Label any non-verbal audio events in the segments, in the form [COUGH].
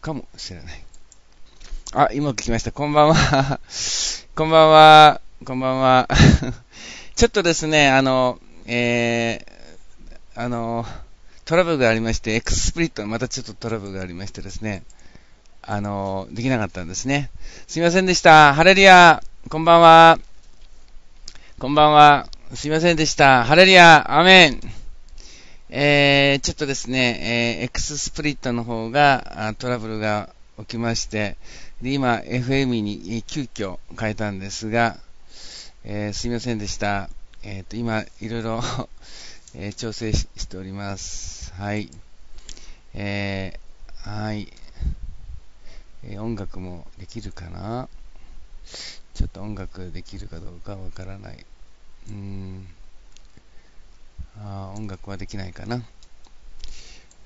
かもしれない。あ、今聞きました。こんばんは。[LAUGHS] こんばんは。こんばんは。[LAUGHS] ちょっとですね、あの、えー、あの、トラブルがありまして、X スプリットまたちょっとトラブルがありましてですね、あの、できなかったんですね。すいませんでした。ハレリア、こんばんは。こんばんは。すいませんでした。ハレリア、アメン。えー、ちょっとですね、えー、X スプリットの方が、トラブルが起きまして、で、今、FM に急遽変えたんですが、えー、すいませんでした。えっ、と、今、いろいろえー調整しております。はい。えーはい。えー音楽もできるかな？ちょっと音楽できるかどうかわからない。うん。あ音楽はできないかな。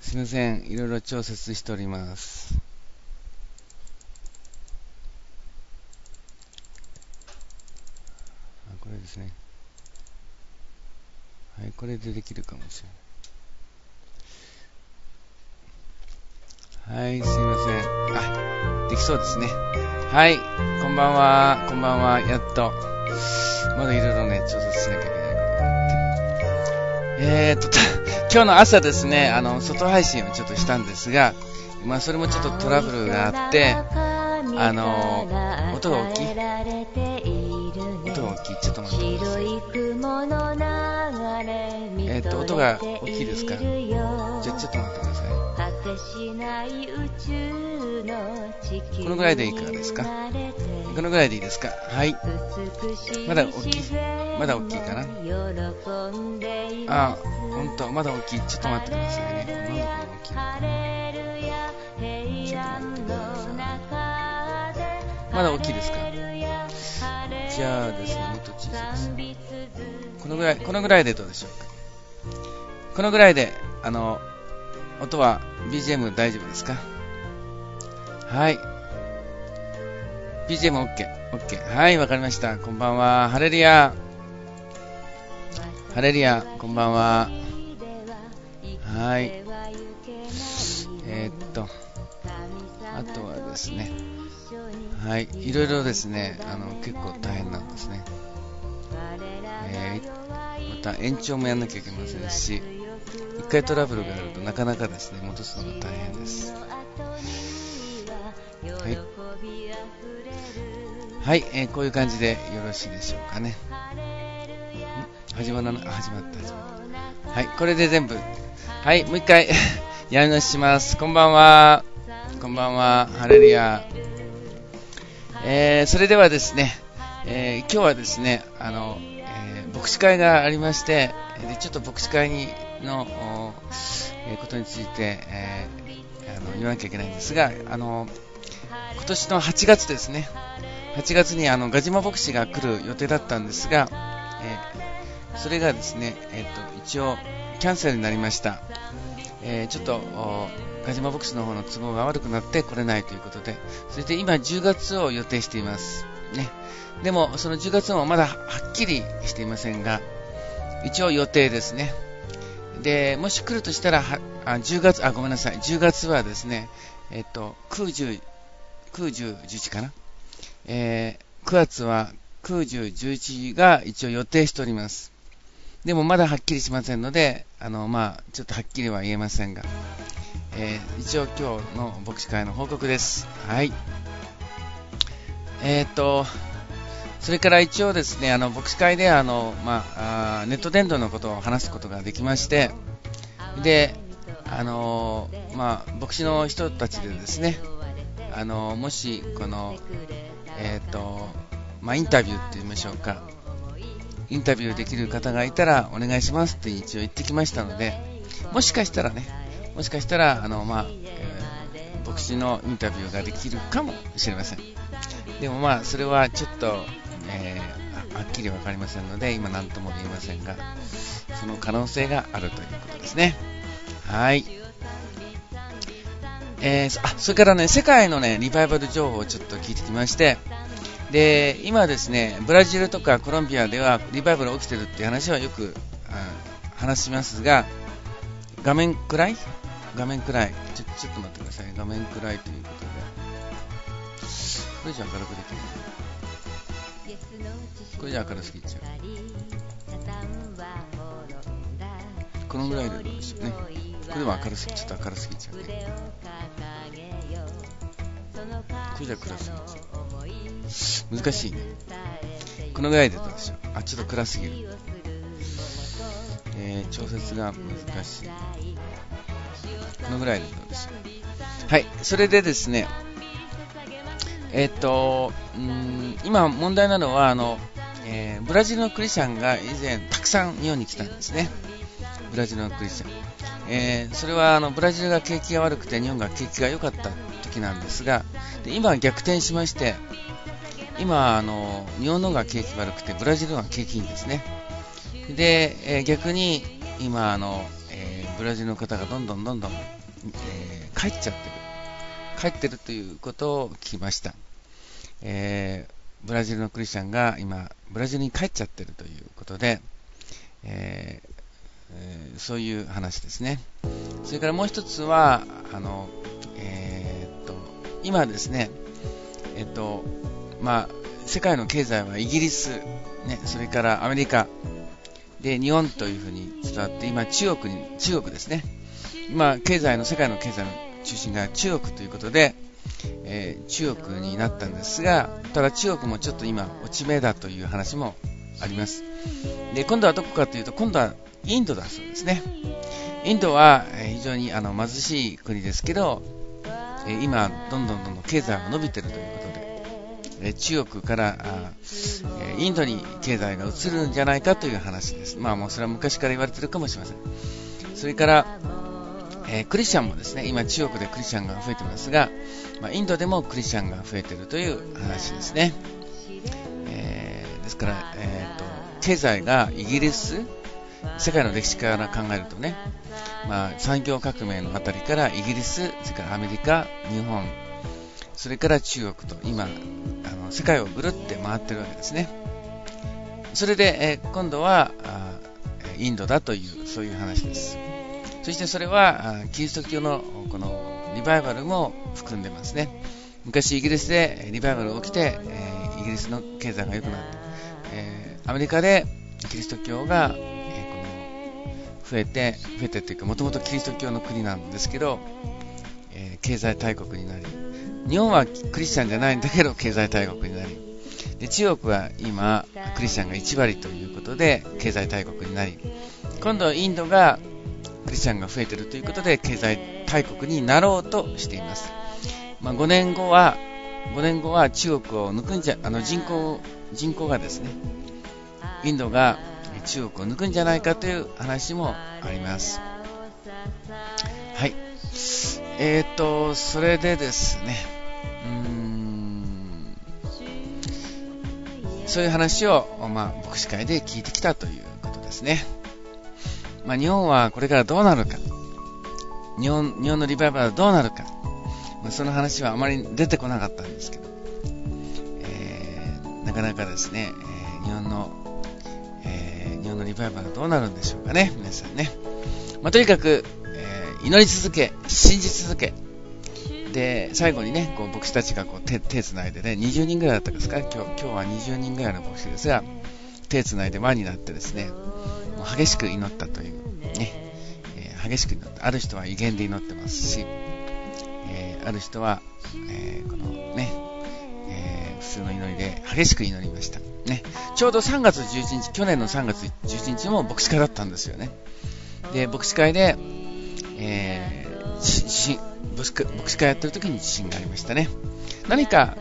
すみません。いろいろ調節しております。あこれですね。はい、これでできるかもしれない。はい、すいません。あ、できそうですね。はい、こんばんは、こんばんは、やっと。まだいろいろね、調節しなきゃいけないえーっ。と、[LAUGHS] 今日の朝ですね、あの、外配信をちょっとしたんですが、まあ、それもちょっとトラブルがあって、あの、音が大きい音い。ちょっと待ってください。えっ、と、音が大きいですか？じゃあちょっと待ってください。このぐらいでいかがですか？このぐらいでいいですか？はい。まだ大きい。まだ大きいかな？あ、ほんと、まだ大きい。ちょっと待ってくださいね。なんでこんな大きいのかちょっと待ってください。まだ大きいですか？じゃあですね。このぐらい、このぐらいでどうでしょうか？このぐらいで、あの、音は BGM 大丈夫ですか？はい。BGM OK。OK。はい、わかりました。こんばんは。ハレリア。ハレリア、こんばんは。はい。えー、っと、あとはですね、はい、いろいろですね、あの、結構大変なんですね。えー、た延長もやんなきゃいけませんし、一回トラブルがあるとなかなかですね戻すのが大変です。はい、はい、えー、こういう感じでよろしいでしょうかね。始まらな始まった。始まったはいこれで全部。はいもう一回。[LAUGHS] やり直します。こんばんは。こんばんは。ハレルヤ。えー、それではですね、えー、今日はですねあの、牧師会がありましてでちょっと牧師会にの、えことについて、えー、あの言わなきゃいけないんですが、あの今年の8月ですね、8月にあのガジマ牧師が来る予定だったんですが、えー、それがですね、えーと、一応キャンセルになりました。えー、ちょっとガジマ牧師の方の都合が悪くなって来れないということで、それで今10月を予定しています。ね。でも、その10月もまだはっきりしていませんが、一応予定ですね。で、もし来るとしたら、あ10月、あ、ごめんなさい、10月はですね、えっと、空10、空10、11かな？えー、9月は空10、11が一応予定しております。でもまだはっきりしませんので、あの、まあ、ちょっとはっきりは言えませんが、えー、一応今日の牧師会の報告です。はい。えっ、と、それから一応ですね、あの牧師会であの、まあ、ネット伝道のことを話すことができまして、で、あのまあ、牧師の人たちでですね、あのもしこの、えっ、ー、と、まあ、インタビューって言いましょうか、インタビューできる方がいたらお願いしますって一応言ってきましたので、もしかしたらね、もしかしたら、あの、まあ、えー、牧師のインタビューができるかもしれません。でもまあ、それはちょっと、えー、はっきり分かりませんので、今何とも言えませんが、その可能性があるということですね。はい。えー、あ、それからね、世界のね、リバイバル情報をちょっと聞いてきまして、で、今ですね、ブラジルとかコロンビアではリバイバル起きてるっていう話はよく話しますが、画面暗い？画面暗い。ちょ、ちょっと待ってください。画面暗いということ。これじゃ明るくできる。これじゃ明るすぎちゃう。このぐらいでどうでしょうね。これでも明るすぎ、ちょっと明るすぎちゃうね。これじゃ暗すぎちゃう。難しいね。このぐらいでどうでしょう。あ、ちょっと暗すぎる。えー、調節が難しい。このぐらいでどうでしょう。はい、それでですね、えっ、と、うん今問題なのは、あの、えー、ブラジルのクリスチャンが以前たくさん日本に来たんですね。ブラジルのクリスチャン。えー、それはあのブラジルが景気が悪くて日本が景気が良かった時なんですが、で今逆転しまして、今あの、日本の方が景気悪くてブラジルが景気いいんですね。で、えー、逆に今あの、え、ブラジルの方がどんどんどんどん、えー、帰っちゃってる。帰ってるということを聞きました。えー、ブラジルのクリスチャンが今、ブラジルに帰っちゃってるということで、えーえー、そういう話ですね。それからもう一つは、あの、えー、っと、今ですね、えっと、まあ、世界の経済はイギリス、ね、それからアメリカ、で、日本というふうに伝わって、今、中国に、中国ですね。今、経済の、世界の経済の中心が中国ということで、えー、中国になったんですが、ただ中国もちょっと今、落ち目だという話もあります。で、今度はどこかというと、今度はインドだそうですね。インドは非常にあの貧しい国ですけど、え今、どんどんどんどん経済が伸びているということで、え中国からえインドに経済が移るんじゃないかという話です。まあもうそれは昔から言われているかもしれません。それから、えー、クリスチャンもですね、今中国でクリスチャンが増えてますが、まあ、インドでもクリスチャンが増えているという話ですね。えー、ですから、えーと、経済がイギリス、世界の歴史から考えるとね、まあ、産業革命のあたりからイギリス、それからアメリカ、日本、それから中国と今、あの世界をぐるって回ってるわけですね。それで、えー、今度はあインドだという、そういう話です。そしてそれは、キリスト教のこのリバイバルも含んでますね。昔イギリスでリバイバルが起きて、え、イギリスの経済が良くなって、え、アメリカでキリスト教が増えて、増えてというか、もともとキリスト教の国なんですけど、え、経済大国になり、日本はクリスチャンじゃないんだけど、経済大国になり、で中国は今、クリスチャンが1割ということで、経済大国になり、今度インドがクリスチャンが増えているということで、経済大国になろうとしています。まあ、5年後は、5年後は中国を抜くんじゃ、あの人口、人口がですね、インドが中国を抜くんじゃないかという話もあります。はい。えーと、それでですね、うーん、そういう話を、まあ、牧師会で聞いてきたということですね。まあ、日本はこれからどうなるか、日本日本のリバイバルはどうなるか、まあ、その話はあまり出てこなかったんですけど、えー、なかなかですね、えー、日本のえ日本のリバイバルはどうなるんでしょうかね、皆さんね。まあ、とにかく、えー、祈り続け、信じ続け、で、最後にね、こう牧師たちがこう手手つないでね、20人ぐらいだったんですか？今日、今日は20人ぐらいの牧師ですが、手つないで輪になってですね、もう激しく祈ったという、激しく祈った。ある人は威厳で祈ってますし、えー、ある人は、えー、このね、え普通の祈りで激しく祈りました。ね、ちょうど3月11日、去年の3月11日も牧師会だったんですよね。で、牧師会で、えー、牧師会やってる時に地震がありましたね。何か、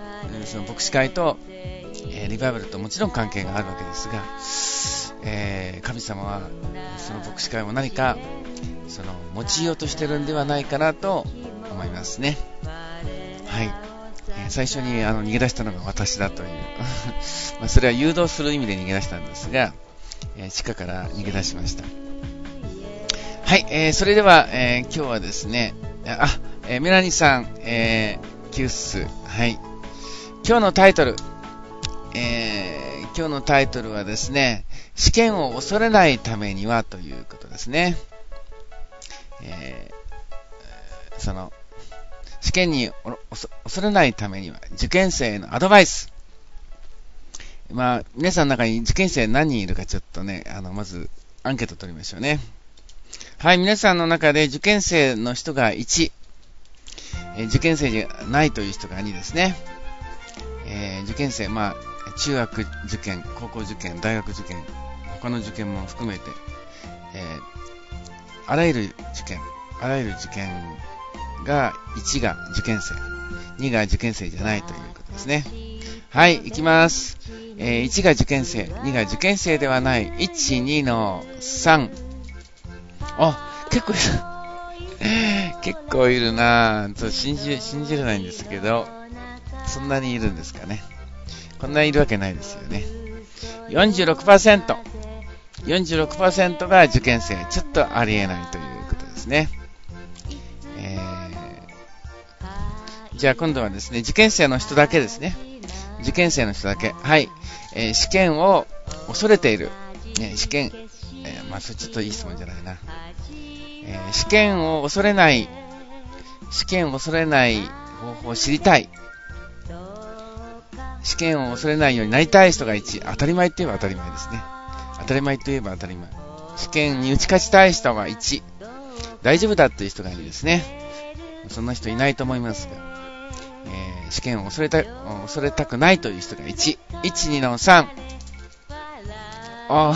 その牧師会と、えー、リバイバルともちろん関係があるわけですが、えー、神様はその牧師会を何かその用いようとしてるんではないかなと思いますね。はい。え最初にあの逃げ出したのが私だという [LAUGHS] まそれは誘導する意味で逃げ出したんですが、え地下から逃げ出しました。はい、えー、それでは、え、今日はですね、あ、え、メラニさん、えー、キュッス、はい。今日のタイトル、え、今日のタイトルはですね、試験を恐れないためにはということですね。えその、試験に恐れないためには、受験生へのアドバイス。まあ、皆さんの中に受験生何人いるかちょっとね、あの、まず、アンケート取りましょうね。はい、皆さんの中で受験生の人が1、え受験生じゃないという人が2ですね。えー、受験生、まあ、中学受験、高校受験、大学受験、他の受験も含めて、え、あらゆる受験、あらゆる受験が、1が受験生、2が受験生じゃないということですね。はい、いきます。えー、1が受験生、2が受験生ではない、1、2の3。あ、結構いる。[LAUGHS] 結構いるなぁ。信じ、信じれないんですけど、そんなにいるんですかね。こんなにいるわけないですよね。46%。46%が受験生。ちょっとありえないということですね。じゃあ今度はですね、受験生の人だけですね。受験生の人だけ。はい。えー、試験を恐れている。ね、試験、えー、まあ、それちょっといい質問じゃないな。えー、試験を恐れない、試験を恐れない方法を知りたい。試験を恐れないようになりたい人が1。当たり前って言えば当たり前ですね。当たり前と言えば当たり前。試験に打ち勝ちたい人が1。大丈夫だっていう人が2ですね。そんな人いないと思いますが。えー、試験を恐れた、恐れたくないという人が1。1、2の3。ああ、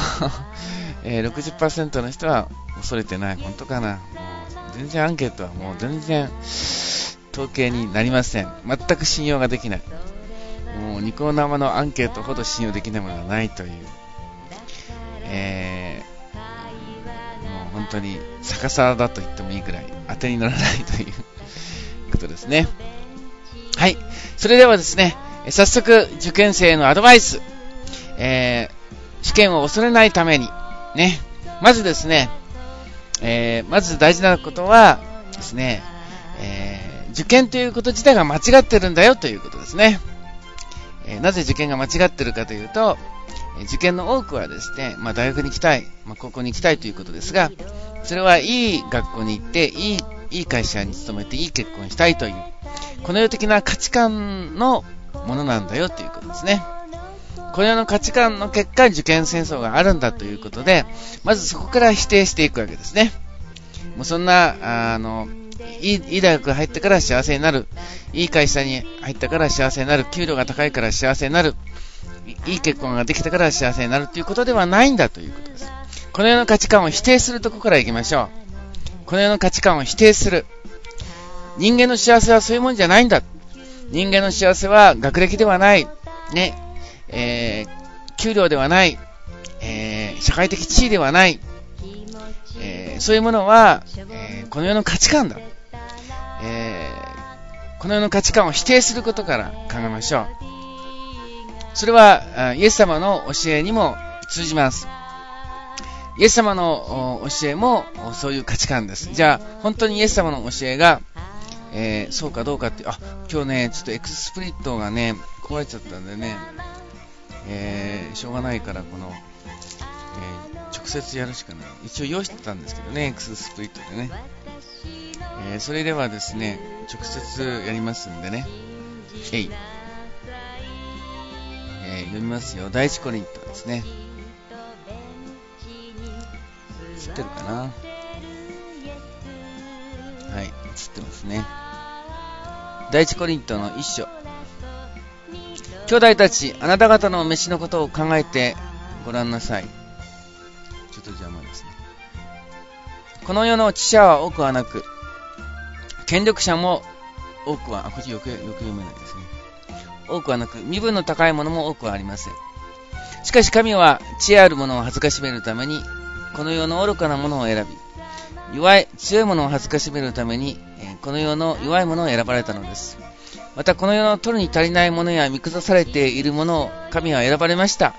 [LAUGHS] えー、60%の人は恐れてない。本当かな？全然アンケートはもう全然統計になりません。全く信用ができない。もうニコ生のアンケートほど信用できないものはないという。えー、もう本当に逆さだと言ってもいいぐらい当てにならないということですね。はい。それではですね、早速、受験生のアドバイス。えー、試験を恐れないために、ね、まずですね、えー、まず大事なことはですね、えー、受験ということ自体が間違ってるんだよということですね。えなぜ受験が間違ってるかというと、受験の多くはですね、まあ、大学に行きたい、まあ、高校に行きたいということですが、それはいい学校に行って、いい、いい会社に勤めて、いい結婚したいという、この世的な価値観のものなんだよということですね。この世の価値観の結果、受験戦争があるんだということで、まずそこから否定していくわけですね。もうそんな、あの、いいいい大学入ってから幸せになる。いい会社に入ったから幸せになる。給料が高いから幸せになる。いい結婚ができたから幸せになるということではないんだということです。この世の価値観を否定するとこから行きましょう。この世の価値観を否定する。人間の幸せはそういうもんじゃないんだ。人間の幸せは学歴ではない。ね。えー、給料ではない。えー、社会的地位ではない。えー、そういうものは、え、この世の価値観だ。えー、この世の価値観を否定することから考えましょう。それは、イエス様の教えにも通じます。イエス様の教えもそういう価値観です。じゃあ、本当にイエス様の教えが、えー、そうかどうかって、あ、今日ね、ちょっと XSplit がね、壊れちゃったんでね、えー、しょうがないから、この、えー、直接やるしかない。一応用意してたんですけどね、 XSplit でね。えそれではですね、直接やりますんでね。えい。え読みますよ。第一コリントですね。知ってるかな？はい、映ってますね。第一コリントの一章。兄弟たち、あなた方の飯のことを考えてごらんなさい。ちょっと邪魔ですね。この世の知者は多くはなく、権力者も多くは、あ、こっちよくよく読めないですね。多くはなく、身分の高いものも多くはありません。しかし神は知恵ある者を恥ずかしめるために、この世の愚かなものを選び、弱い、強いものを恥ずかしめるために、この世の弱いものを選ばれたのです。また、この世の取るに足りないものや見下されているものを神は選ばれました。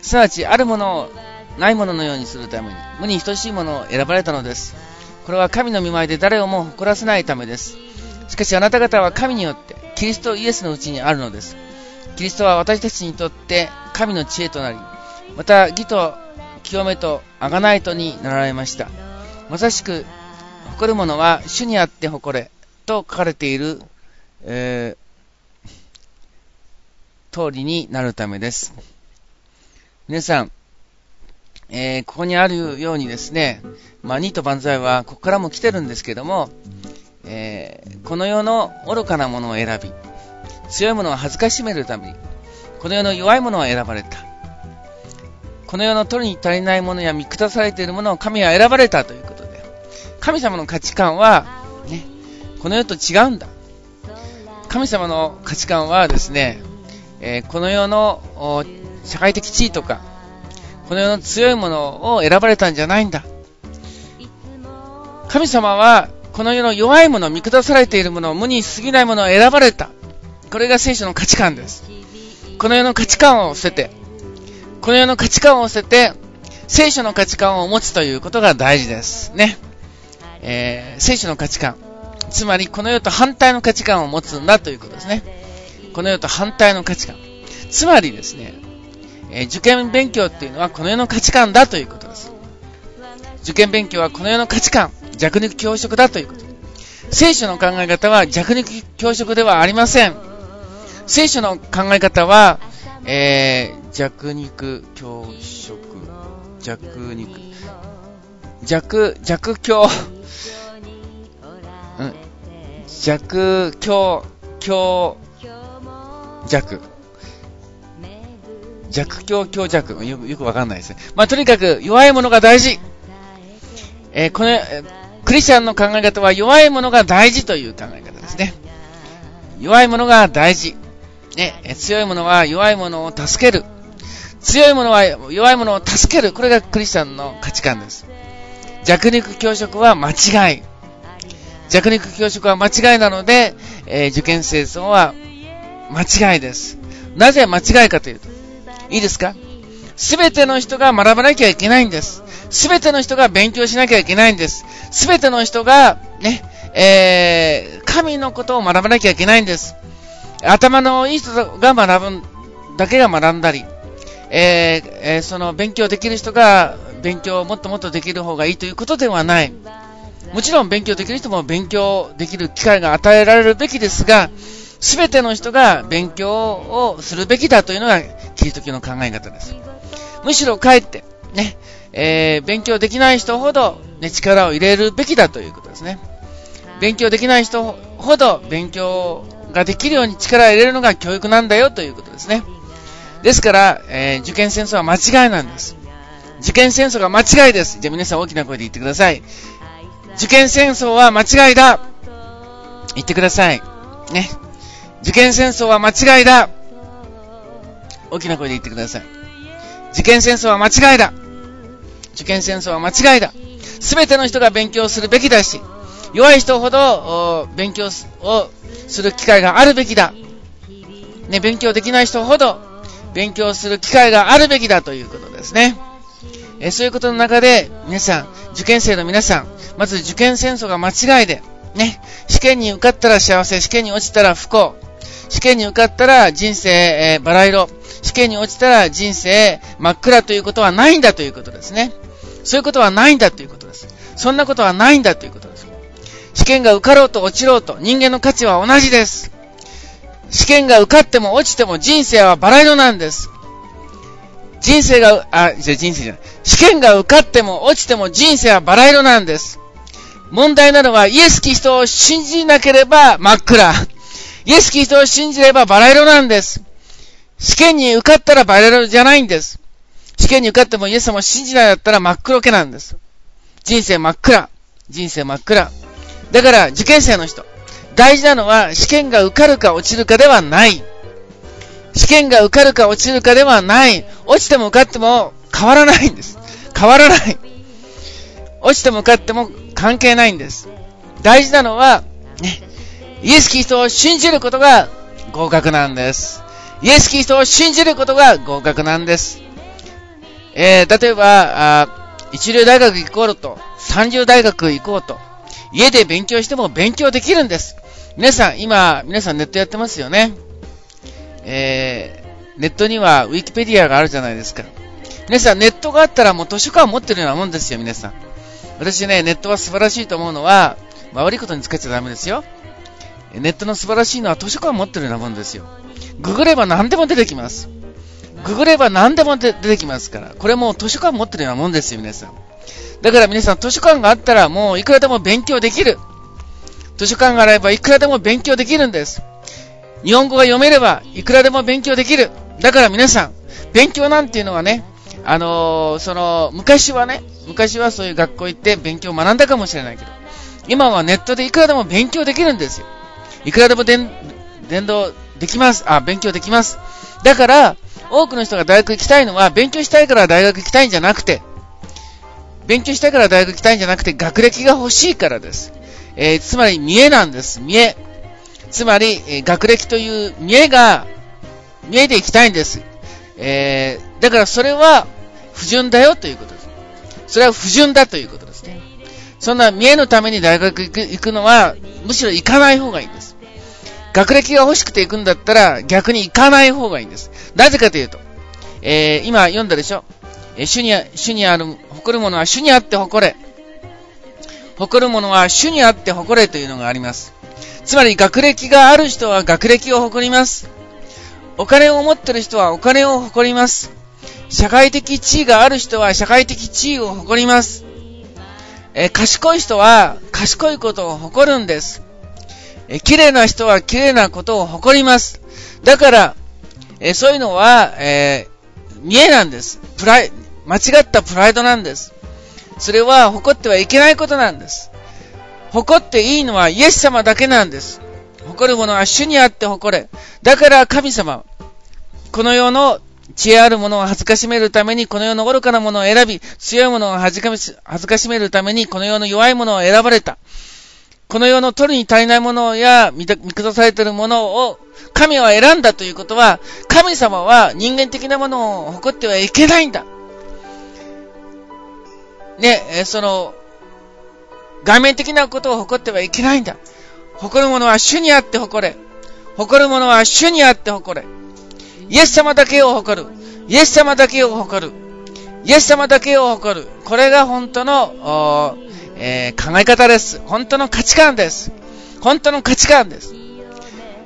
すなわち、あるものをないもののようにするために、無に等しいものを選ばれたのです。これは神の見舞いで誰をも誇らせないためです。しかしあなた方は神によって、キリストイエスのうちにあるのです。キリストは私たちにとって神の知恵となり、また義と清めと贖いとになられました。まさしく、誇る者は主にあって誇れと書かれている、えー、通りになるためです。皆さん、えー、ここにあるようにですね、まあ、ニート万歳はここからも来てるんですけども、えー、この世の愚かなものを選び、強いものを恥ずかしめるために、この世の弱いものを選ばれた。この世の取りに足りないものや見下されているものを神は選ばれたということで、神様の価値観は、ね、この世と違うんだ。神様の価値観はですね、えー、この世の社会的地位とか、この世の強いものを選ばれたんじゃないんだ。神様は、この世の弱いもの、見下されているもの、無に過ぎないものを選ばれた。これが聖書の価値観です。この世の価値観を捨てて、この世の価値観を捨てて、聖書の価値観を持つということが大事です。ね。えー、聖書の価値観。つまり、この世と反対の価値観を持つんだということですね。この世と反対の価値観。つまりですね、えー、受験勉強っていうのはこの世の価値観だということです。受験勉強はこの世の価値観、弱肉強食だということ。聖書の考え方は弱肉強食ではありません。聖書の考え方は、えー、弱肉強食、弱肉、弱、弱強、うん、弱強、強弱。弱強強弱。よく、よくわかんないですね。まあ、とにかく弱いものが大事。えー、この、クリスチャンの考え方は弱いものが大事という考え方ですね。弱いものが大事。ね、強いものは弱いものを助ける。強いものは弱いものを助ける。これがクリスチャンの価値観です。弱肉強食は間違い。弱肉強食は間違いなので、えー、受験戦争は間違いです。なぜ間違いかというと、いいですか？すべての人が学ばなきゃいけないんです。すべての人が勉強しなきゃいけないんです。すべての人が、ね、えー、神のことを学ばなきゃいけないんです。頭のいい人が学ぶだけが学んだり、えーえー、その勉強できる人が勉強をもっともっとできる方がいいということではない。もちろん勉強できる人も勉強できる機会が与えられるべきですが、すべての人が勉強をするべきだというのがキリスト教の考え方です。むしろかえって、ね、えー、勉強できない人ほど、ね、力を入れるべきだということですね。勉強できない人ほど勉強ができるように力を入れるのが教育なんだよということですね。ですから、えー、受験戦争は間違いなんです。受験戦争が間違いです。じゃあ皆さん大きな声で言ってください。受験戦争は間違いだ。言ってください。ね。受験戦争は間違いだ。大きな声で言ってください。受験戦争は間違いだ。受験戦争は間違いだ。すべての人が勉強するべきだし、弱い人ほど勉強をする機会があるべきだ。ね、勉強できない人ほど勉強する機会があるべきだということですね。えそういうことの中で、皆さん、受験生の皆さん、まず受験戦争が間違いで、ね、試験に受かったら幸せ、試験に落ちたら不幸、試験に受かったら人生、えー、バラ色、試験に落ちたら人生真っ暗ということはないんだということですね。そういうことはないんだということです。そんなことはないんだということです。試験が受かろうと落ちろうと人間の価値は同じです。試験が受かっても落ちても人生はバラ色なんです。人生が、あ、じゃ人生じゃない。試験が受かっても落ちても人生はバラ色なんです。問題なのはイエス・キリストを信じなければ真っ暗。イエス・キリストを信じればバラ色なんです。試験に受かったらバラ色じゃないんです。試験に受かってもイエス様を信じないだったら真っ黒けなんです。人生真っ暗。人生真っ暗。だから受験生の人、大事なのは試験が受かるか落ちるかではない。試験が受かるか落ちるかではない。落ちても受かっても変わらないんです。変わらない。落ちても受かっても関係ないんです。大事なのは、ね、イエス・キリストを信じることが合格なんです。イエス・キリストを信じることが合格なんです。えー、例えば、あ一流大学行こうと、三流大学行こうと、家で勉強しても勉強できるんです。皆さん、今、皆さんネットやってますよね。えー、ネットにはウィキペディアがあるじゃないですか。皆さん、ネットがあったらもう図書館持ってるようなもんですよ、皆さん。私ね、ネットは素晴らしいと思うのは、まあ、悪いことに使っちゃダメですよ。ネットの素晴らしいのは図書館持ってるようなもんですよ。ググれば何でも出てきます。ググれば何でも出てきますから。これもう図書館持ってるようなもんですよ、皆さん。だから皆さん図書館があったらもういくらでも勉強できる。図書館があればいくらでも勉強できるんです。日本語が読めればいくらでも勉強できる。だから皆さん、勉強なんていうのはね、あのー、その、昔はね、昔はそういう学校行って勉強を学んだかもしれないけど、今はネットでいくらでも勉強できるんですよ。いくらでも伝道できます。あ、勉強できます。だから、多くの人が大学行きたいのは、勉強したいから大学行きたいんじゃなくて、勉強したいから大学行きたいんじゃなくて、学歴が欲しいからです。えー、つまり、見栄なんです。見栄。つまり、えー、学歴という見栄が、見栄で行きたいんです。えー、だからそれは不純だよということです。それは不純だということですね。そんな見栄のために大学行く行くのは、むしろ行かない方がいいんです。学歴が欲しくて行くんだったら、逆に行かない方がいいんです。なぜかというと、えー、今読んだでしょ、えー、主に、主にある、誇るものは主にあって誇れ。誇るものは主にあって誇れというのがあります。つまり学歴がある人は学歴を誇ります。お金を持ってる人はお金を誇ります。社会的地位がある人は社会的地位を誇ります。えー、賢い人は賢いことを誇るんです。え、綺麗な人は綺麗なことを誇ります。だから、え、そういうのは、え見えなんです。プライ、間違ったプライドなんです。それは誇ってはいけないことなんです。誇っていいのはイエス様だけなんです。誇るものは主にあって誇れ。だから神様、この世の知恵あるものを恥ずかしめるために、この世の愚かなものを選び、強いものを恥ずかしめるために、この世の弱いものを選ばれた。この世の取るに足りないものや見下されているものを神は選んだということは、神様は人間的なものを誇ってはいけないんだ。ね、その、外面的なことを誇ってはいけないんだ。誇るものは主にあって誇れ。誇るものは主にあって誇れ。イエス様だけを誇る。イエス様だけを誇る。イエス様だけを誇る。これが本当の、えー、考え方です。本当の価値観です。本当の価値観です。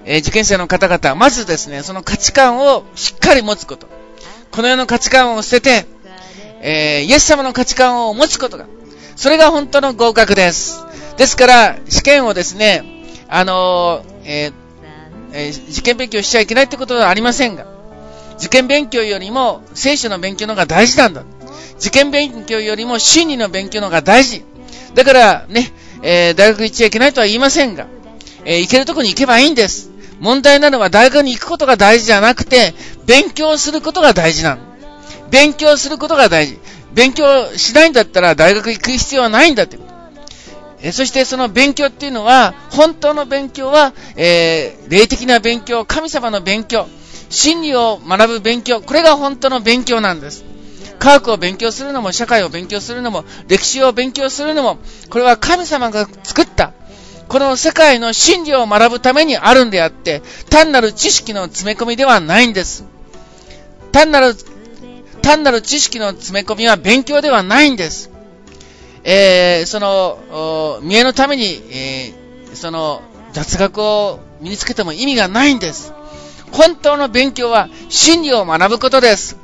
えー、受験生の方々、まずですね、その価値観をしっかり持つこと。この世の価値観を捨てて、えー、イエス様の価値観を持つことが、それが本当の合格です。ですから、試験をですね、あのええー、受験勉強しちゃいけないってことはありませんが、受験勉強よりも聖書の勉強の方が大事なんだ。受験勉強よりも真理の勉強の方が大事。だからね、えー、大学行っちゃいけないとは言いませんが、えー、行けるとこに行けばいいんです。問題なのは大学に行くことが大事じゃなくて、勉強することが大事なの。勉強することが大事。勉強しないんだったら大学行く必要はないんだって。えそしてその勉強っていうのは、本当の勉強は、えー、霊的な勉強、神様の勉強、真理を学ぶ勉強、これが本当の勉強なんです。科学を勉強するのも、社会を勉強するのも、歴史を勉強するのも、これは神様が作った、この世界の真理を学ぶためにあるんであって、単なる知識の詰め込みではないんです。単なる、単なる知識の詰め込みは勉強ではないんです。えー、その、見栄のために、えー、その、雑学を身につけても意味がないんです。本当の勉強は真理を学ぶことです。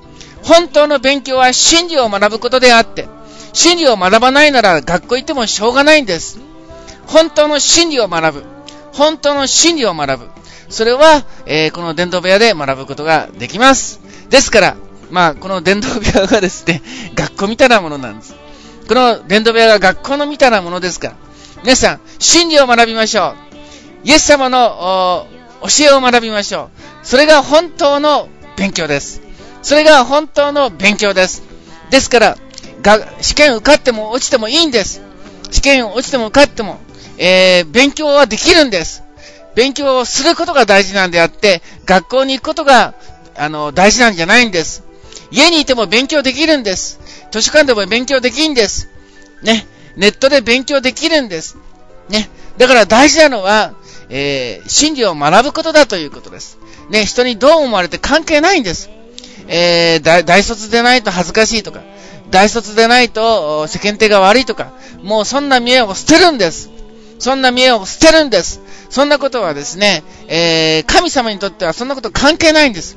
本当の勉強は真理を学ぶことであって、真理を学ばないなら学校行ってもしょうがないんです。本当の真理を学ぶ。本当の真理を学ぶ。それは、えー、この伝道部屋で学ぶことができます。ですから、まあ、この伝道部屋がですね、[LAUGHS] 学校みたいなものなんです。この伝道部屋が学校のみたいなものですから、皆さん、真理を学びましょう。イエス様の教えを学びましょう。それが本当の勉強です。それが本当の勉強です。ですから、が試験受かっても落ちてもいいんです。試験落ちても受かっても、えー、勉強はできるんです。勉強をすることが大事なんであって、学校に行くことが、あの、大事なんじゃないんです。家にいても勉強できるんです。図書館でも勉強できるんです。ね。ネットで勉強できるんです。ね。だから大事なのは、えー、真理を学ぶことだということです。ね。人にどう思われて関係ないんです。えー、大卒でないと恥ずかしいとか、大卒でないと世間体が悪いとか、もうそんな見栄を捨てるんです。そんな見栄を捨てるんです。そんなことはですね、えー、神様にとってはそんなこと関係ないんです。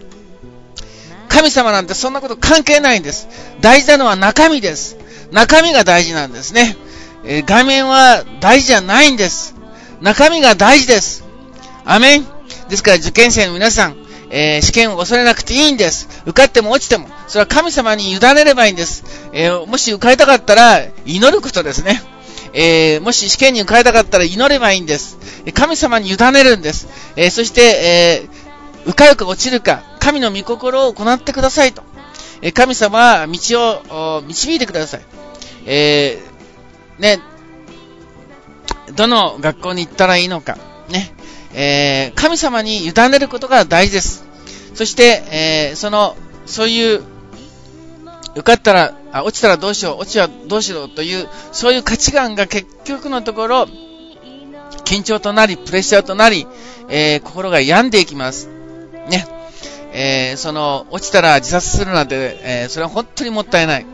神様なんてそんなこと関係ないんです。大事なのは中身です。中身が大事なんですね。えー、画面は大事じゃないんです。中身が大事です。アメンですから受験生の皆さん、えー、試験を恐れなくていいんです。受かっても落ちても、それは神様に委ねればいいんです。えー、もし受かりたかったら、祈ることですね。えー、もし試験に受かりたかったら祈ればいいんです。神様に委ねるんです。えそして、え受かるか落ちるか、神の御心を行ってくださいと。え神様は道を導いてください。えね、どの学校に行ったらいいのか、ね、えー、神様に委ねることが大事です。そして、えー、その、そういう、受かったら、あ、落ちたらどうしよう、落ちはどうしようという、そういう価値観が結局のところ、緊張となり、プレッシャーとなり、えー、心が病んでいきます。ね。えー、その、落ちたら自殺するなんて、えー、それは本当にもったいない。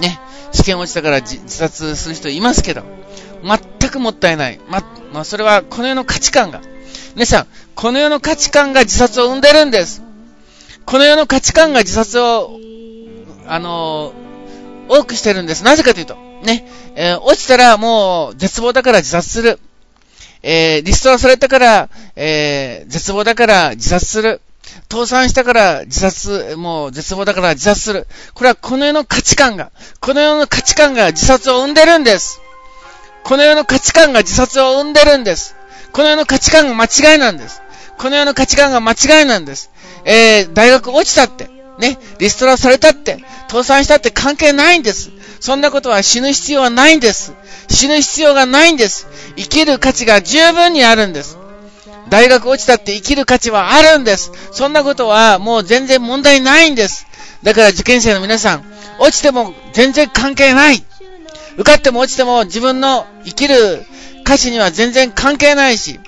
ね。試験落ちたから自殺する人いますけど、全くもったいない。ま、まあ、それはこの世の価値観が、皆さん、この世の価値観が自殺を生んでるんです。この世の価値観が自殺を、あのー、多くしてるんです。なぜかというと、ね、えー、落ちたらもう絶望だから自殺する。えー、リストラされたから、えー、絶望だから自殺する。倒産したから自殺、もう絶望だから自殺する。これはこの世の価値観が、この世の価値観が自殺を生んでるんです。この世の価値観が自殺を生んでるんです。この世の価値観が間違いなんです。この世の価値観が間違いなんです。えー、大学落ちたって、ね、リストラされたって、倒産したって関係ないんです。そんなことは死ぬ必要はないんです。死ぬ必要がないんです。生きる価値が十分にあるんです。大学落ちたって生きる価値はあるんです。そんなことはもう全然問題ないんです。だから受験生の皆さん、落ちても全然関係ない。受かっても落ちても自分の生きる歌詞には全然関係ないし、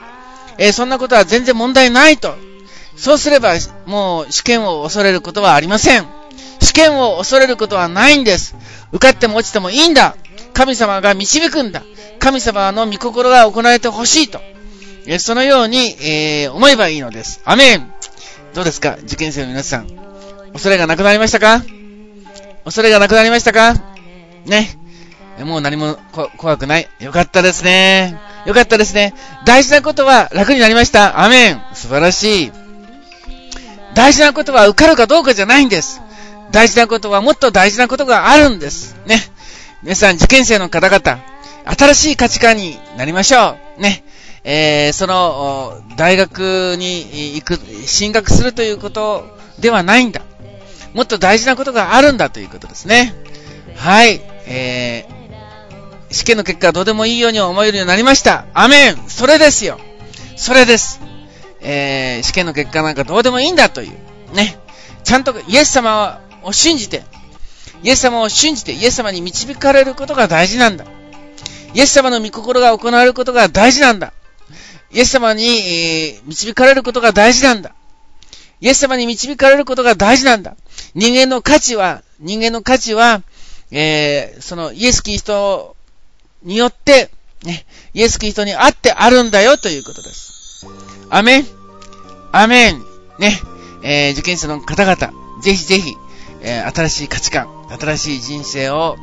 えー、そんなことは全然問題ないと。そうすれば、もう試験を恐れることはありません。試験を恐れることはないんです。受かっても落ちてもいいんだ。神様が導くんだ。神様の御心が行われてほしいと。え、そのように、えー、思えばいいのです。アメンどうですか？受験生の皆さん。恐れがなくなりましたか？恐れがなくなりましたか？ね。もう何も怖くない。よかったですね。よかったですね。大事なことは楽になりました。アメン。素晴らしい。大事なことは受かるかどうかじゃないんです。大事なことはもっと大事なことがあるんです。ね。皆さん、受験生の方々、新しい価値観になりましょう。ね。えー、その、大学に行く、進学するということではないんだ。もっと大事なことがあるんだということですね。はい。えー試験の結果どうでもいいように思えるようになりました。アメンそれですよそれです。えー、試験の結果なんかどうでもいいんだという。ね。ちゃんとイエス様を信じて、イエス様を信じて、イエス様に導かれることが大事なんだ。イエス様の御心が行われることが大事なんだ。イエス様に、えー、導かれることが大事なんだ。イエス様に導かれることが大事なんだ。人間の価値は、人間の価値は、えー、そのイエス・キリストによって、ね、イエス・キリストにあってあるんだよということです。アメンアメンね、えー、受験生の方々、ぜひぜひ、えー、新しい価値観、新しい人生を、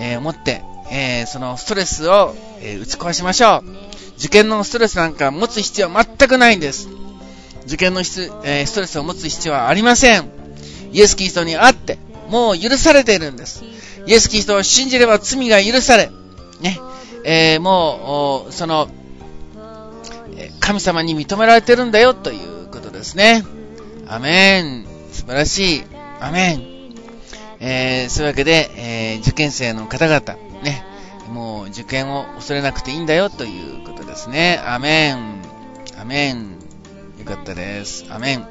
えー、持って、えー、そのストレスを、えー、打ち壊しましょう。受験のストレスなんか持つ必要は全くないんです。受験のス,、えー、ストレスを持つ必要はありません。イエス・キリストにあって、もう許されているんです。イエス・キリストを信じれば罪が許され、ね、えー、もう、その、神様に認められてるんだよということですね。アメン。素晴らしい。アメン。えー、そういうわけで、えー、受験生の方々、ね、もう受験を恐れなくていいんだよということですね。アメン。アメン。よかったです。アメン。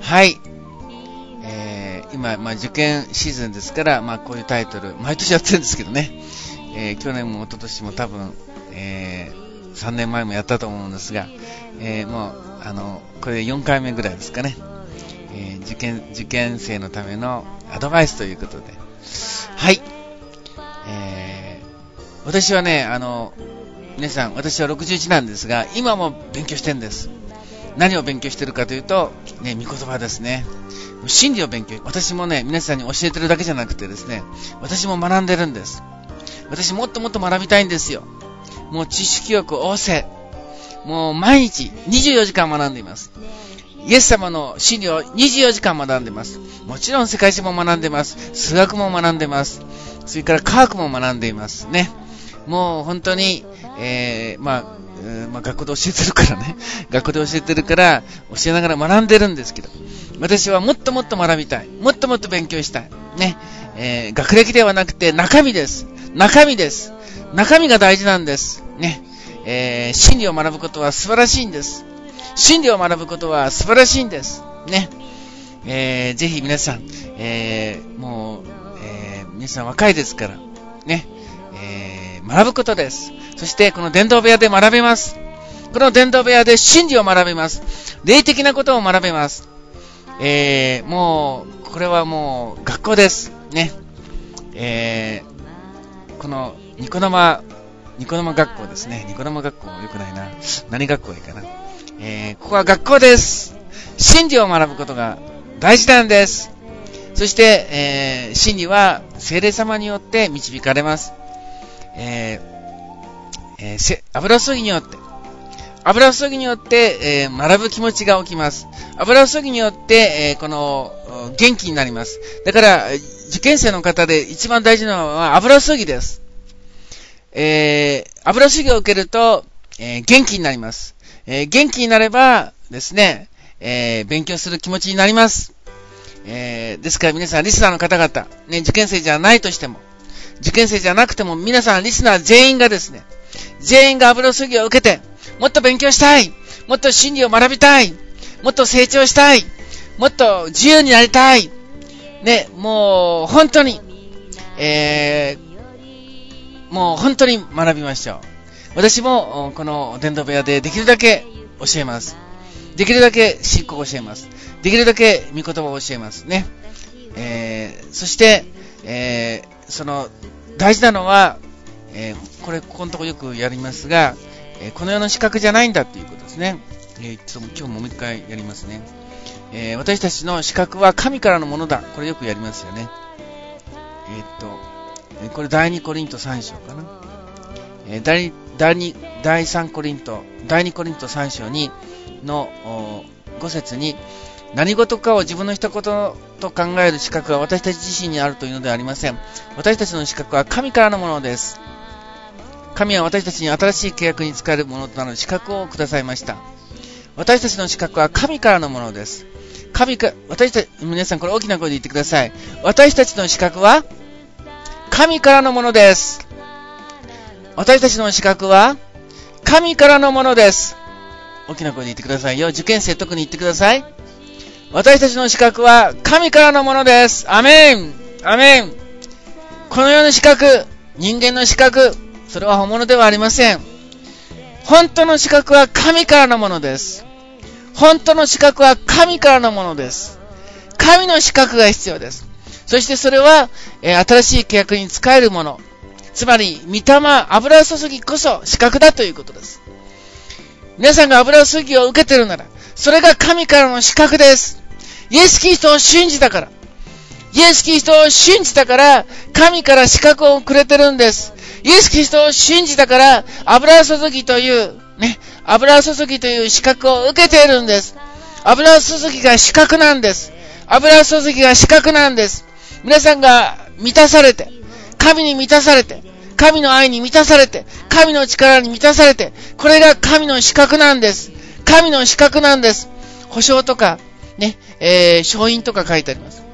はい。えー、今、まあ、受験シーズンですから、まあ、こういうタイトル、毎年やってるんですけどね。えー、去年も一昨年も多分、えー、3年前もやったと思うんですが、えー、もう、あの、これ4回目ぐらいですかね。え受験、受験生のためのアドバイスということで。はい。えー、私はね、あの、皆さん、私は61なんですが、今も勉強してるんです。何を勉強してるかというと、ね、御言葉ですね。真理を勉強。私もね、皆さんに教えてるだけじゃなくてですね、私も学んでるんです。私もっともっと学びたいんですよ。もう知識欲旺盛。もう毎日24時間学んでいます。イエス様の真理を24時間学んでます。もちろん世界史も学んでます。数学も学んでます。それから科学も学んでいますね。もう本当に、えー、まあ、え、まあ、学校で教えてるからね。[LAUGHS] 学校で教えてるから、教えながら学んでるんですけど、私はもっともっと学びたい。もっともっと勉強したい。ね。えー、学歴ではなくて中身です。中身です。中身が大事なんです。ね。えー、真理を学ぶことは素晴らしいんです。真理を学ぶことは素晴らしいんです。ね。えー、ぜひ皆さん、えー、もう、えー、皆さん若いですから、ね。えー、学ぶことです。そして、この伝道部屋で学べます。この伝道部屋で真理を学べます。霊的なことを学べます。えー、もう、これはもう、学校です。ね。えー、この、ニコ生、ニコ生学校ですね。ニコ生学校も良くないな。何学校がいいかな。えー、ここは学校です。真理を学ぶことが大事なんです。そして、えー、真理は精霊様によって導かれます。えー、えー、油注ぎによって、油注ぎによって、えー、学ぶ気持ちが起きます。油注ぎによって、えー、この、元気になります。だから、受験生の方で一番大事なのは油注ぎです。えー、油注ぎを受けると、えー、元気になります。えー、元気になればですね、えー、勉強する気持ちになります。えー、ですから皆さん、リスナーの方々、ね、受験生じゃないとしても、受験生じゃなくても、皆さん、リスナー全員がですね、全員が油注ぎを受けて、もっと勉強したいもっと真理を学びたいもっと成長したいもっと自由になりたいね、もう、本当に、えー、もう本当に学びましょう。私も、この伝道部屋でできるだけ教えます。できるだけ信仰を教えます。できるだけ御言葉を教えますね。えー、そして、えー、その、大事なのは、えー、これ、ここのとこよくやりますが、えこの世の資格じゃないんだっていうことですね。えちょっと今日ももう一回やりますね。え私たちの資格は神からのものだ。これよくやりますよね。えっと、これ第2コリント3章かな。え第第2、第3コリント、第2コリント3章に、の5節に、何事かを自分のしたことと考える資格は私たち自身にあるというのではありません。私たちの資格は神からのものです。神は私たちに新しい契約に使えるものとなる資格をくださいました。私たちの資格は神からのものです。神か、私たち、皆さんこれ大きな声で言ってください。私たちの資格は神からのものです。私たちの資格は神からのものです。大きな声で言ってくださいよ。受験生特に言ってください。私たちの資格は神からのものです。アメンアメンこの世の資格、人間の資格、それは本物ではありません。本当の資格は神からのものです。本当の資格は神からのものです。神の資格が必要です。そしてそれは、えー、新しい契約に使えるもの。つまり、御霊、油注ぎこそ資格だということです。皆さんが油注ぎを受けてるなら、それが神からの資格です。イエス・キリストを信じたから。イエス・キリストを信じたから、神から資格をくれてるんです。イエス・キリストを信じたから、油注ぎという、ね、油注ぎという資格を受けているんです。油注ぎが資格なんです。油注ぎが資格なんです。皆さんが満たされて、神に満たされて、神の愛に満たされて、神の力に満たされて、これが神の資格なんです。神の資格なんです。保証とか、ね、えー、勝因とか書いてあります。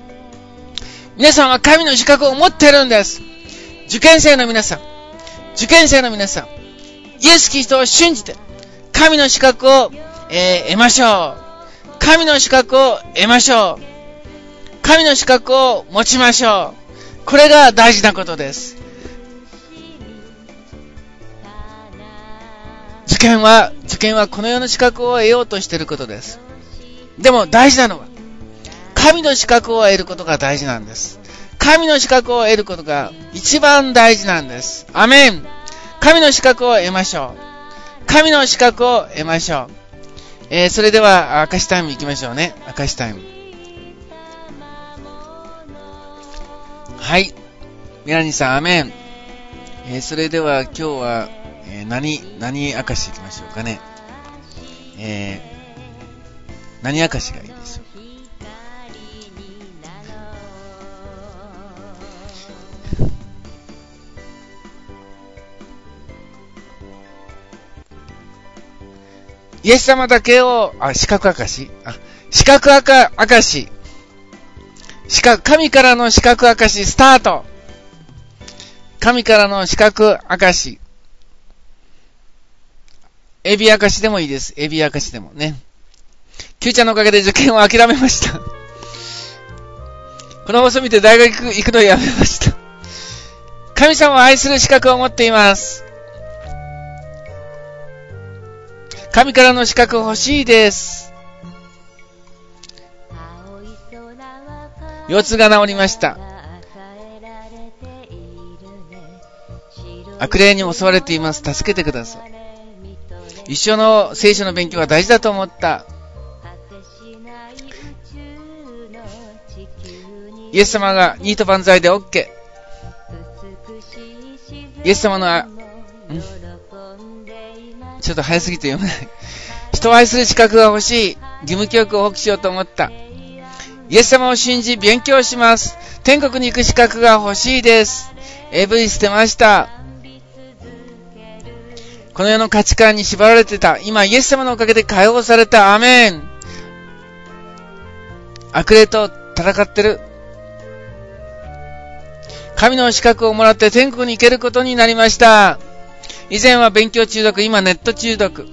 皆さんは神の資格を持ってるんです。受験生の皆さん、受験生の皆さん、イエス・キリストを信じて、神の資格を、えー、得ましょう。神の資格を得ましょう。神の資格を持ちましょう。これが大事なことです。受験は、受験はこの世の資格を得ようとしていることです。でも大事なのは、神の資格を得ることが大事なんです。神の資格を得ることが一番大事なんです。アメン神の資格を得ましょう。神の資格を得ましょう。えー、それでは、明石タイム行きましょうね。明石タイム。はい。ミラニさん、アメン。えー、それでは今日は、えー、何、何明石行きましょうかね。えー、何明石がいいでしょうイエス様だけを、あ、四角明石あ、四角赤、明石。四角、神からの四角明石、スタート。神からの四角明石。エビ明石でもいいです。エビ明石でもね。Q ちゃんのおかげで受験を諦めました。[LAUGHS] この放送見て大学行くのをやめました。神様を愛する資格を持っています。神からの資格欲しいです。腰痛が治りました。悪霊に襲われています。助けてください。一緒の聖書の勉強は大事だと思った。イエス様がニート万歳で OK。イエス様の、ん？ちょっと早すぎて読めない。[LAUGHS] 人を愛する資格が欲しい。義務教育を放棄しようと思った。イエス様を信じ勉強します。天国に行く資格が欲しいです。AV 捨てました。この世の価値観に縛られてた。今、イエス様のおかげで解放された。アメン。悪霊と戦ってる。神の資格をもらって天国に行けることになりました。以前は勉強中毒、今ネット中毒。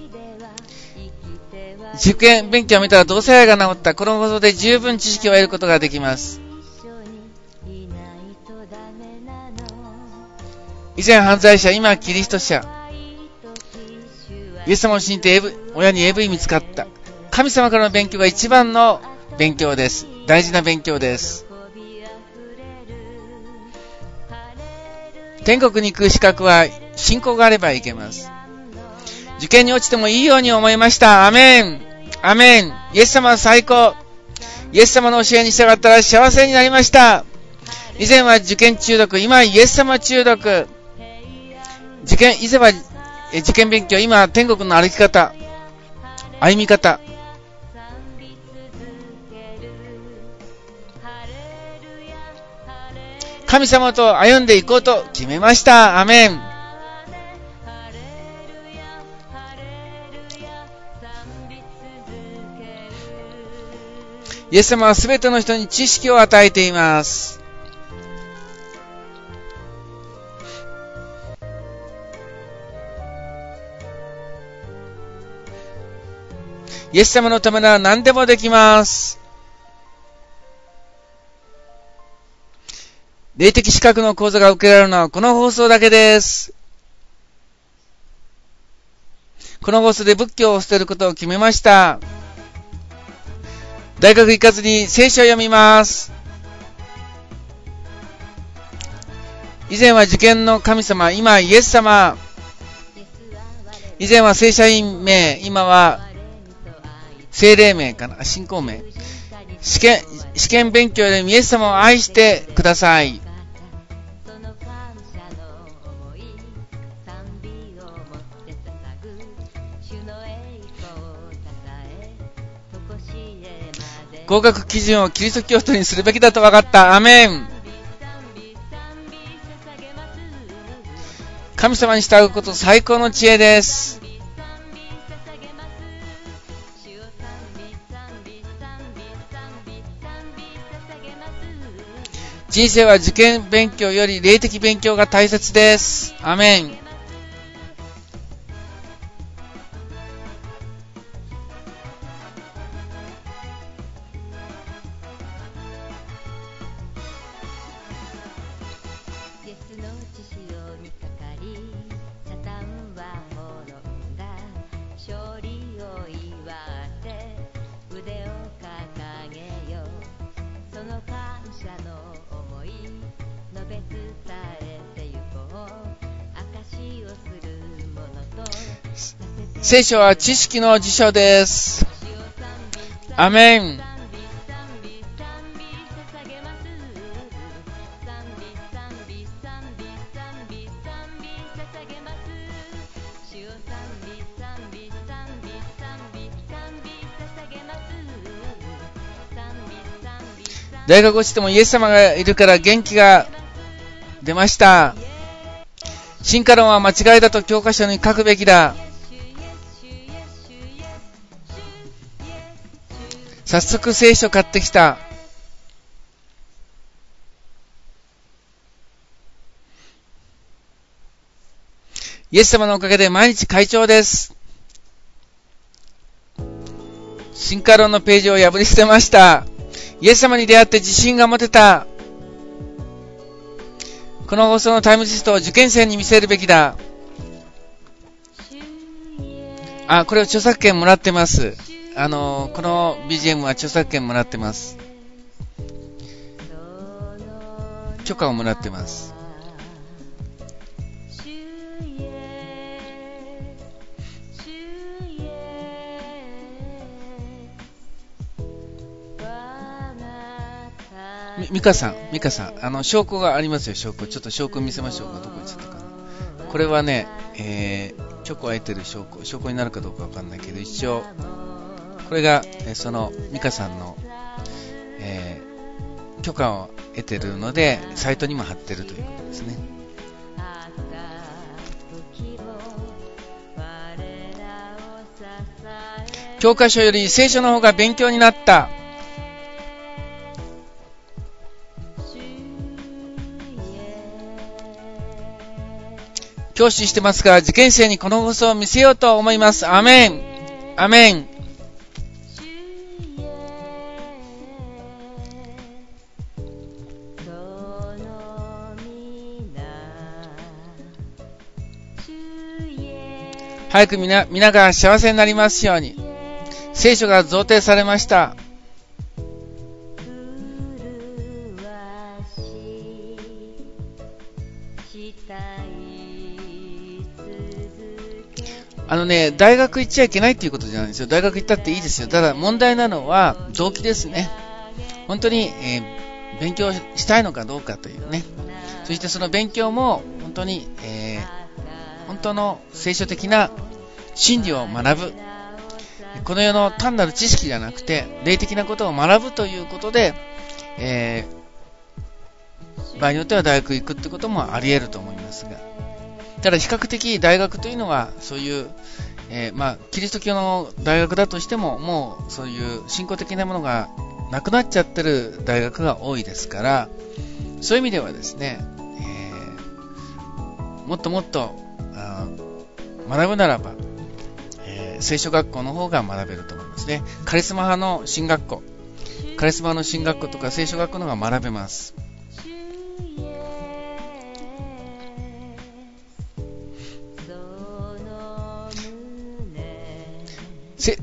受験勉強を見たら同性愛が治った。このことで十分知識を得ることができます。以前犯罪者、今キリスト者。イエス様を信じて親に AV 見つかった。神様からの勉強が一番の勉強です。大事な勉強です。天国に行く資格は信仰があればいけます。受験に落ちてもいいように思いました。アメン。アメン。イエス様は最高。イエス様の教えに従ったら幸せになりました。以前は受験中毒、今はイエス様中毒。受験、以前は受験勉強、今は天国の歩き方、歩み方。神様と歩んでいこうと決めました。アメン。イエス様はすべての人に知識を与えています。イエス様のためなら何でもできます。霊的資格の講座が受けられるのはこの放送だけです。この放送で仏教を捨てることを決めました。大学行かずに聖書を読みます。以前は受験の神様、今イエス様。以前は正社員名、今は精霊名かな、信仰名。試験、試験勉強でイエス様を愛してください。合格基準をキリスト教徒にするべきだと分かった。アメン。神様に従うこと最高の知恵です。人生は受験勉強より霊的勉強が大切です。アメン。聖書は知識の辞書です。アメン。大学落ちてもイエス様がいるから元気が出ました。進化論は間違いだと教科書に書くべきだ。早速聖書買ってきた。イエス様のおかげで毎日会長です。進化論のページを破り捨てました。イエス様に出会って自信が持てた。この放送のタイムテストを受験生に見せるべきだ。あ、これを著作権もらってます。あの、この BGM は著作権もらってます。許可をもらってます。み、かさん、みかさん、あの、証拠がありますよ、証拠。ちょっと証拠見せましょうか。どこ行っちゃったかな。これはね、えー、チョコを得てる証拠、証拠になるかどうかわかんないけど、一応、これが、えその、ミカさんの、えー、許可を得てるので、サイトにも貼ってるということですね。教科書より聖書の方が勉強になった。教師してますが、受験生にこの放送を見せようと思います。アメン。アメン。早く皆皆が幸せになりますように。聖書が贈呈されました。あのね、大学行っちゃいけないっていうことじゃないんですよ。大学行ったっていいですよ。ただ問題なのは動機ですね。本当に、えー、勉強したいのかどうかというね。そしてその勉強も本当に、えー、当の聖書的な真理を学ぶ。この世の単なる知識じゃなくて、霊的なことを学ぶということで、えー、場合によっては大学行くってこともあり得ると思いますが。ただ比較的大学というのはそういう、えー、まあ、キリスト教の大学だとしてももうそういう信仰的なものがなくなっちゃってる大学が多いですからそういう意味ではですね、えー、もっともっと学ぶならば、えー、聖書学校の方が学べると思いますねカリスマ派の進学校カリスマの進学校とか聖書学校の方が学べます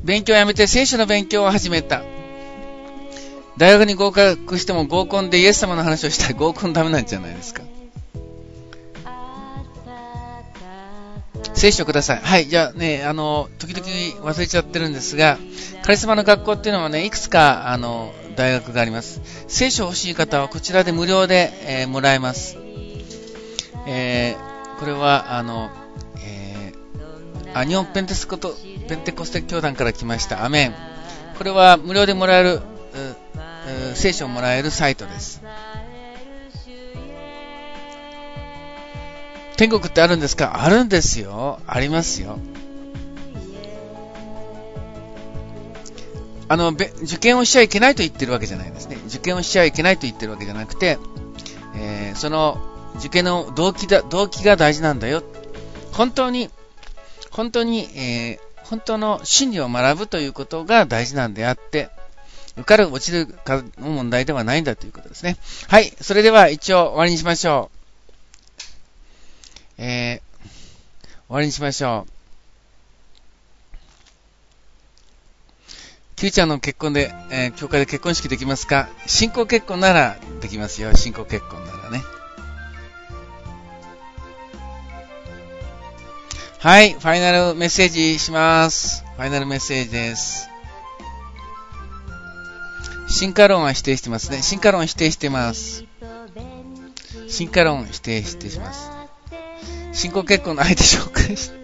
勉強をやめて聖書の勉強を始めた。大学に合格しても合コンでイエス様の話をしたら合コンダメなんじゃないですか。聖書ください。はい、じゃあね、あの、時々忘れちゃってるんですが、カリスマの学校っていうのはね、いくつか、あの、大学があります。聖書欲しい方はこちらで無料で、えー、もらえます。えー、これは、あの、えー、あ、日本ペンテスコトペンテコステ教団から来ました。アメン。これは無料でもらえる、聖書をもらえるサイトです。天国ってあるんですか？あるんですよ。ありますよ。あの、受験をしちゃいけないと言ってるわけじゃないですね。受験をしちゃいけないと言ってるわけじゃなくて、えー、その受験の動機だ、動機が大事なんだよ。本当に、本当に、えー、本当の真理を学ぶということが大事なんであって、受かる、落ちるかの問題ではないんだということですね。はい。それでは一応終わりにしましょう。えー、終わりにしましょう。Q ちゃんの結婚で、えー、教会で結婚式できますか？信仰結婚ならできますよ。信仰結婚ならね。はい、ファイナルメッセージします。ファイナルメッセージです。進化論は否定してますね。進化論否定してます。進化論否定してします。新婚結婚の相手紹介して。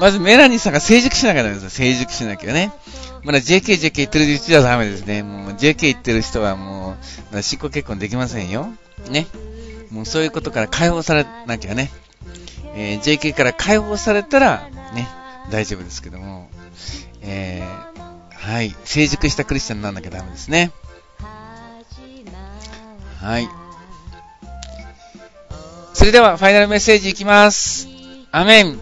まずメラニーさんが成熟しなきゃダメですよ。成熟しなきゃね。まだ JK、JK 言ってる人はダメですね。もう JK 言ってる人はもう、まだ新婚結婚できませんよ。ね。もうそういうことから解放されなきゃね。えー、JK から解放されたら、ね、大丈夫ですけども、えー、はい、成熟したクリスチャンにならなきゃダメですね。はい。それでは、ファイナルメッセージいきます。アメン。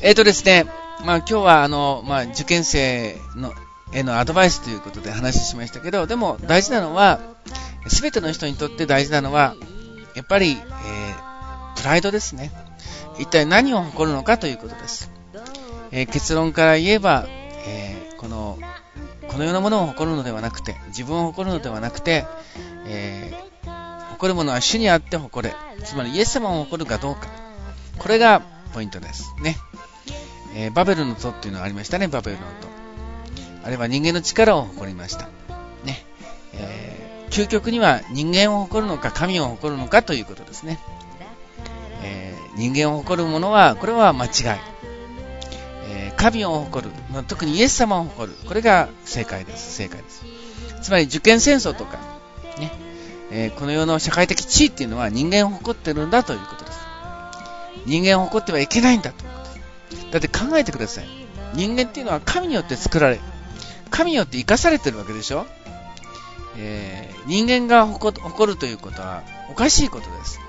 えっ、ー、とですね、まあ今日はあの、まあ受験生の、へのアドバイスということで話しましたけど、でも大事なのは、すべての人にとって大事なのは、やっぱり、えー、プライドですね。一体何を誇るのかということです。えー、結論から言えば、えー、この、この世のものを誇るのではなくて、自分を誇るのではなくて、えー、誇るものは主にあって誇れ。つまりイエス様を誇るかどうか。これがポイントです。ね。えー、バベルの塔っていうのがありましたね、バベルの塔。あれは人間の力を誇りました。ね。えー、究極には人間を誇るのか神を誇るのかということですね。えー、人間を誇るものは、これは間違い。え神を誇る、特にイエス様を誇る。これが正解です。正解です。つまり受験戦争とか、ね。えこの世の社会的地位っていうのは人間を誇ってるんだということです。人間を誇ってはいけないんだということです。だって考えてください。人間っていうのは神によって作られ、神によって生かされてるわけでしょえー、人間が誇るということはおかしいことです。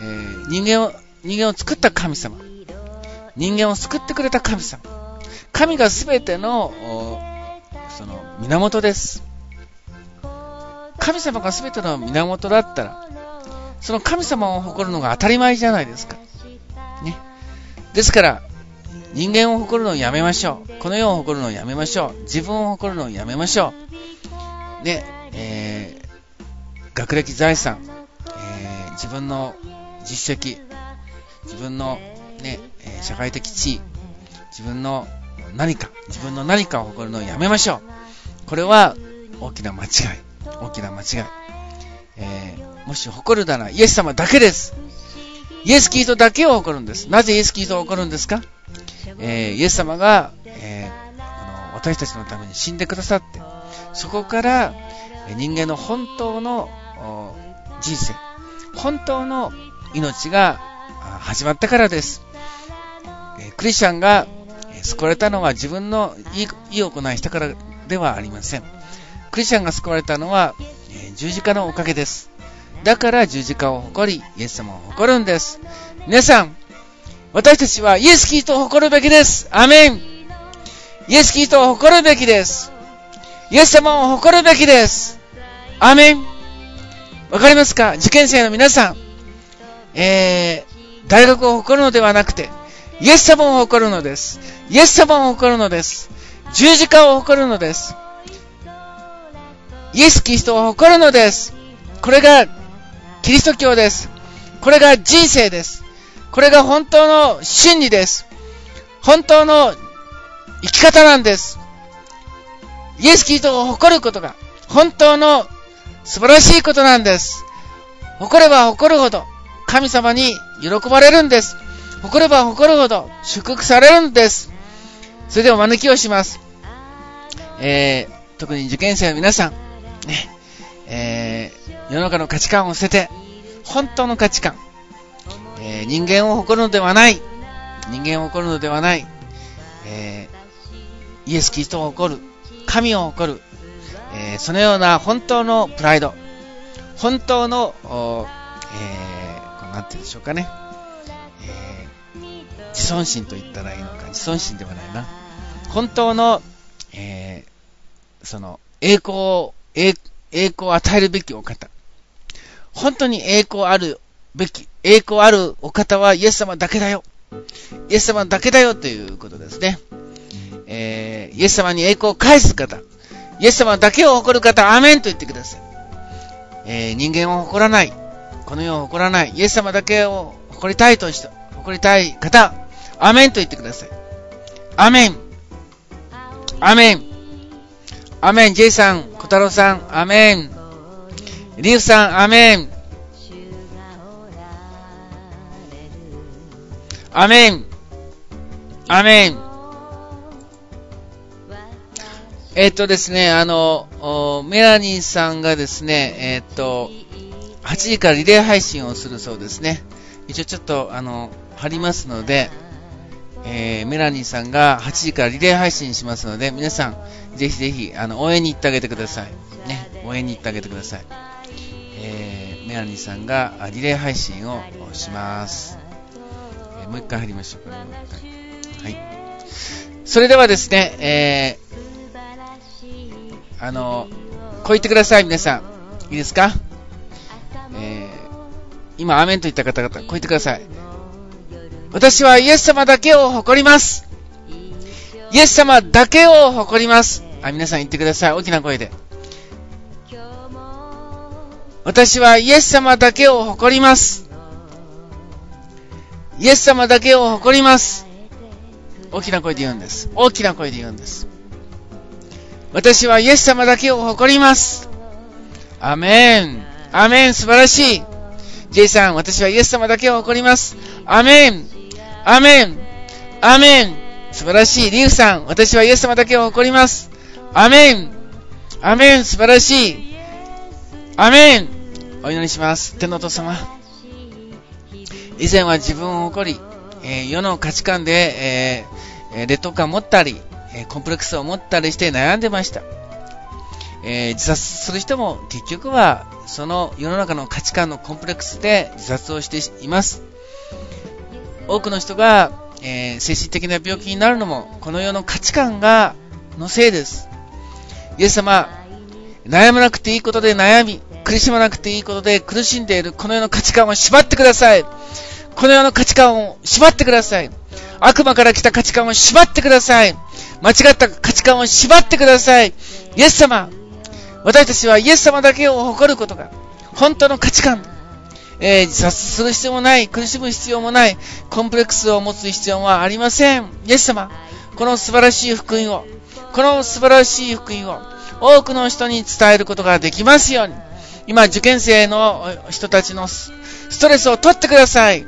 えー、人間を、人間を作った神様。人間を救ってくれた神様。神が全ての、その、源です。神様が全ての源だったら、その神様を誇るのが当たり前じゃないですか。ね。ですから、人間を誇るのをやめましょう。この世を誇るのをやめましょう。自分を誇るのをやめましょう。ね、えー、学歴財産、えー、自分の実績、自分のね、社会的地位、自分の何か、自分の何かを誇るのをやめましょう。これは大きな間違い。大きな間違い。えー、もし誇るならイエス様だけです。イエス・キリストだけを誇るんです。なぜイエス・キリストを誇るんですか、えー、イエス様が、えー、この私たちのために死んでくださって、そこから人間の本当の人生、本当の命が始まったからです。えクリスチャンが救われたのは自分のいい行いしたからではありません。クリスチャンが救われたのはえ十字架のおかげです。だから十字架を誇り、イエス様を誇るんです。皆さん、私たちはイエス・キリストを誇るべきです。アメン。イエス・キリストを誇るべきです。イエス様を誇るべきです。アメン。わかりますか？受験生の皆さん。えー、大学を誇るのではなくて、イエス様を誇るのです。イエス様を誇るのです。十字架を誇るのです。イエス・キリストを誇るのです。これがキリスト教です。これが人生です。これが本当の真理です。本当の生き方なんです。イエス・キリストを誇ることが本当の素晴らしいことなんです。誇れば誇るほど神様に喜ばれるんです。誇れば誇るほど祝福されるんです。それでお招きをします。えー、特に受験生の皆さん、ね、えー、世の中の価値観を捨てて、本当の価値観、えー、人間を誇るのではない、人間を誇るのではない、えー、イエス・キリストを誇る、神を誇る、えー、そのような本当のプライド、本当の、えー、なんて言うんでしょうかね、えー、自尊心と言ったらいいのか、自尊心ではないな。本当の、えー、その、栄光栄、栄光を与えるべきお方。本当に栄光あるべき、栄光あるお方はイエス様だけだよ。イエス様だけだよということですね。えー、イエス様に栄光を返す方。イエス様だけを誇る方、アメンと言ってください。えー、人間を誇らない。この世を誇らない。イエス様だけを誇りたいとして、誇誇りたい方、アメンと言ってください。アメン。アメン。アメン。ジェイさん、小太郎さん、アメン。リュウさん、アメン。アメン。アメン。えっ、とですね、あの、メラニーさんがですね、えっ、と、8時からリレー配信をするそうですね。一応ちょっと、あの、貼りますので、えー、メラニーさんが8時からリレー配信しますので、皆さん、ぜひぜひ、あの、応援に行ってあげてください。ね、応援に行ってあげてください。えー、メラニーさんがリレー配信をします。えー、もう一回入りましょう。これもう一回。はい。それではですね、えー、あの、こう言ってください、皆さん。いいですか？えー、今、アメンと言った方々、こう言ってください。私はイエス様だけを誇ります。イエス様だけを誇ります。あ、皆さん言ってください。大きな声で。私はイエス様だけを誇ります。イエス様だけを誇ります。大きな声で言うんです。大きな声で言うんです。私はイエス様だけを誇ります。アメン。アメン。素晴らしい。ジェイさん、私はイエス様だけを誇ります。アメン。アメン。アメン。素晴らしい。リュウさん、私はイエス様だけを誇ります。アメン。アメン。素晴らしい。アメン。お祈りします。天のお父様。以前は自分を誇り、えー、世の価値観で、えー、劣等感を持ったり、え、コンプレックスを持ったりして悩んでました。え自殺する人も結局はその世の中の価値観のコンプレックスで自殺をしています。多くの人が、えー、精神的な病気になるのも、この世の価値観が、のせいです。イエス様、悩まなくていいことで悩み、苦しまなくていいことで苦しんでいるこの世の価値観を縛ってください。この世の価値観を縛ってください。悪魔から来た価値観を縛ってください。間違った価値観を縛ってください。イエス様、私たちはイエス様だけを誇ることが、本当の価値観えー、自殺する必要もない、苦しむ必要もない、コンプレックスを持つ必要はありません。イエス様、この素晴らしい福音を、この素晴らしい福音を、多くの人に伝えることができますように、今、受験生の人たちのストレスを取ってください。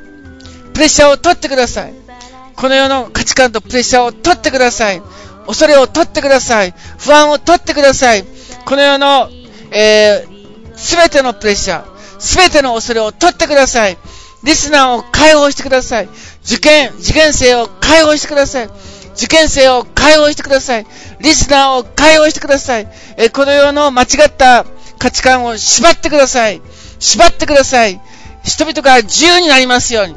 プレッシャーを取ってください。この世の価値観とプレッシャーを取ってください。恐れを取ってください。不安を取ってください。この世の、えー、全てのプレッシャー、すべての恐れを取ってください。リスナーを解放してください。受験、受験生を解放してください。受験生を解放してください。リスナーを解放してください。えこの世の間違った価値観を縛ってください。縛ってください。人々が自由になりますように。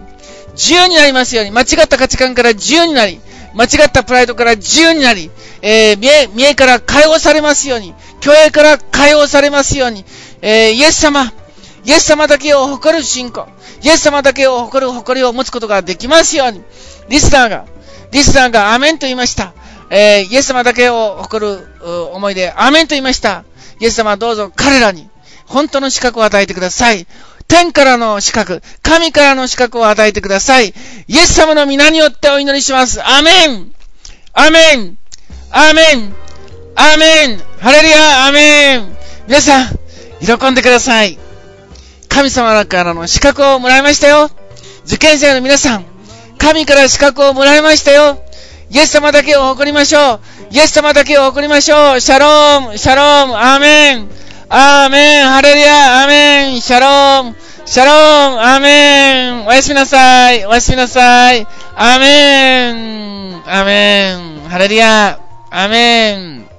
自由になりますように。間違った価値観から自由になり、間違ったプライドから自由になり、えー、見え、見えから解放されますように。虚栄から解放されますように。えー、イエス様、イエス様だけを誇る信仰、イエス様だけを誇る誇りを持つことができますように、リスナーが、リスナーがアメンと言いました。えー、イエス様だけを誇る思いでアメンと言いました。イエス様どうぞ彼らに本当の資格を与えてください。天からの資格、神からの資格を与えてください。イエス様の皆によってお祈りします。アメンアメンアメンアメンハレルヤアメン皆さん、喜んでください。神様からの資格をもらいましたよ。受験生の皆さん、神から資格をもらいましたよ。イエス様だけを誇りましょう。イエス様だけを誇りましょう。シャローム、シャローム、アーメン。アーメン、ハレルヤ、アーメン、シャローム、シャローム、アーメン。おやすみなさい、おやすみなさい。アーメン、アーメン、ハレルヤ、アーメン。